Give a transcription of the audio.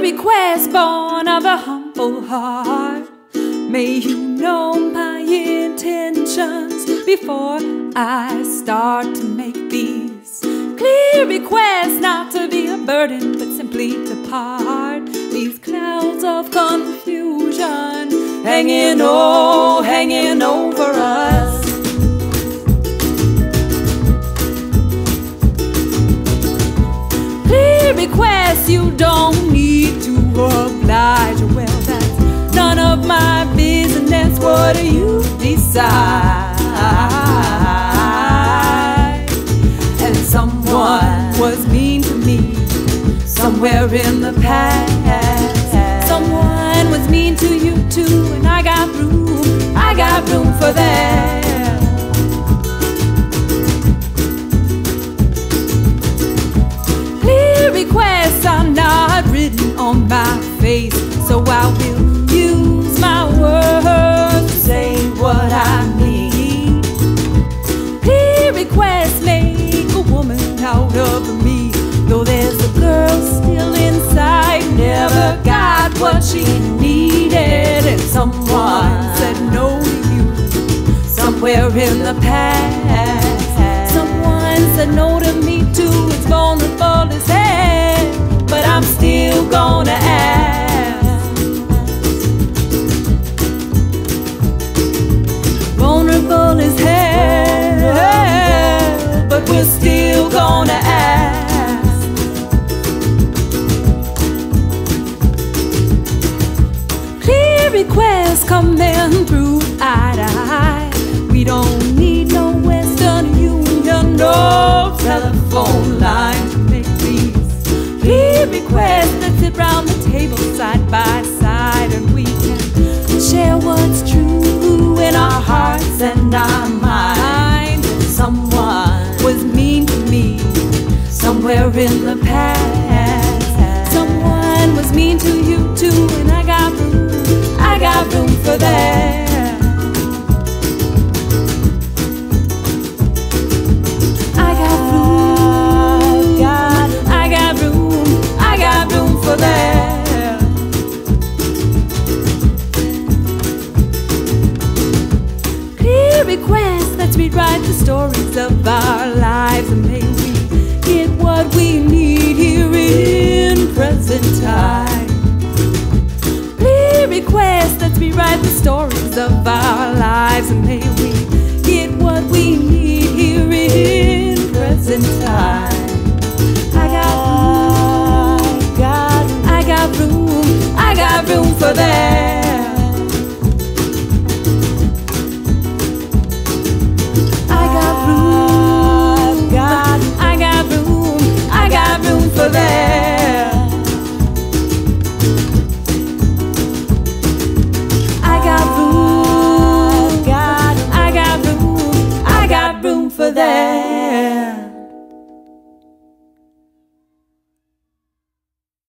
Request born of a humble heart. May you know my intentions before I start to make these clear requests not to be a burden but simply to part these clouds of confusion hanging oh hanging over us clear requests you don't what you decide And someone was mean to me somewhere in the past. Someone was mean to you too, and I got room, I got room for that. Clear requests are not written on my face, so I will she needed, and someone said no to you somewhere in the past. Someone said no to me too. It's vulnerable as hell, but I'm still gonna ask. Vulnerable as hell, but we're still requests coming through eye to eye. We don't need no Western Union, no telephone line to make these clear requests that sit round the table side by side, and we can share what's true in our hearts and our minds. Someone was mean to me somewhere in the past. Someone was mean to you that. I got room, I got room, for that. Clear request, let's rewrite the stories of our lives and may quest. Let's rewrite the stories of our lives and may we get what we need here in present time. I got room, I got, I got room, I got room for that. there.